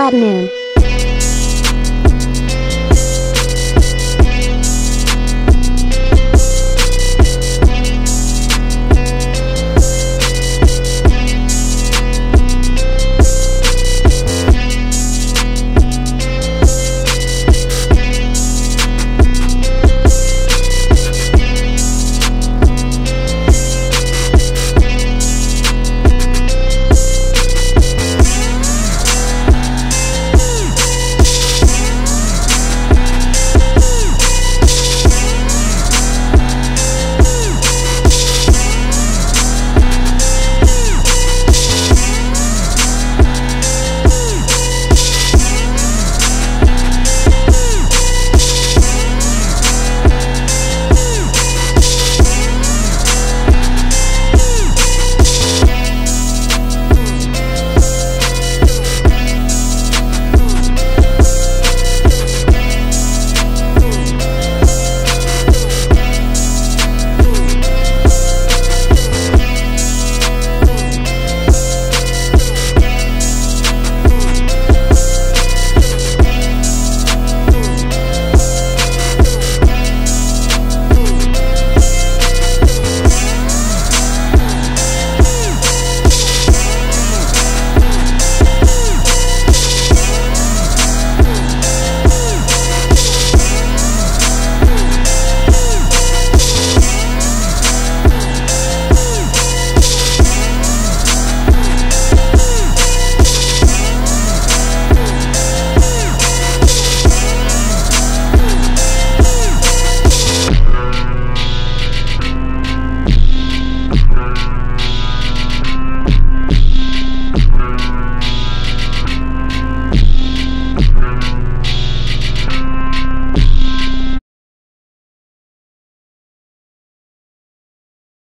at noon.